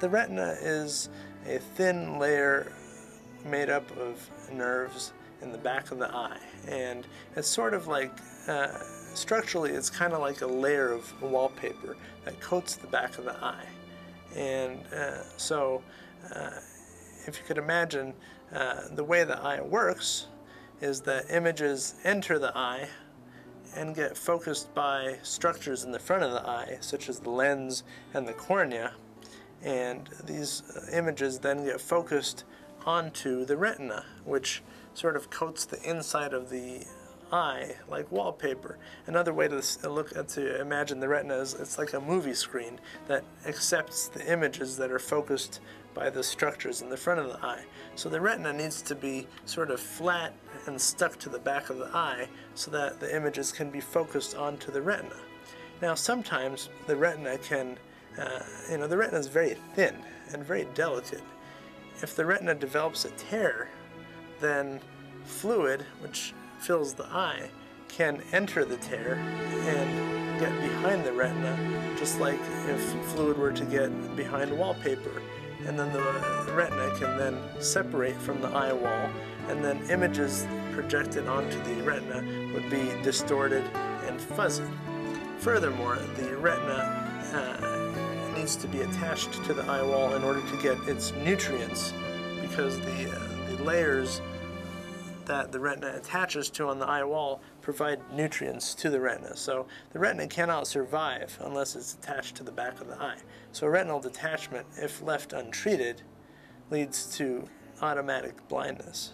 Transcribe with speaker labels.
Speaker 1: the retina is a thin layer made up of nerves in the back of the eye, and it's sort of like uh, structurally, it's kind of like a layer of wallpaper that coats the back of the eye. And uh, so, uh, if you could imagine, uh, the way the eye works is that images enter the eye and get focused by structures in the front of the eye, such as the lens and the cornea. And these uh, images then get focused onto the retina, which sort of coats the inside of the eye like wallpaper. Another way to look at to imagine the retina is it's like a movie screen that accepts the images that are focused by the structures in the front of the eye. So the retina needs to be sort of flat and stuck to the back of the eye so that the images can be focused onto the retina. Now sometimes the retina can, uh, you know, the retina is very thin and very delicate. If the retina develops a tear, then fluid, which fills the eye, can enter the tear and get behind the retina, just like if fluid were to get behind wallpaper and then the retina can then separate from the eye wall, and then images projected onto the retina would be distorted and fuzzy. Furthermore, the retina uh, needs to be attached to the eye wall in order to get its nutrients because the, uh, the layers that the retina attaches to on the eye wall provide nutrients to the retina. So the retina cannot survive unless it's attached to the back of the eye. So retinal detachment, if left untreated, leads to automatic blindness.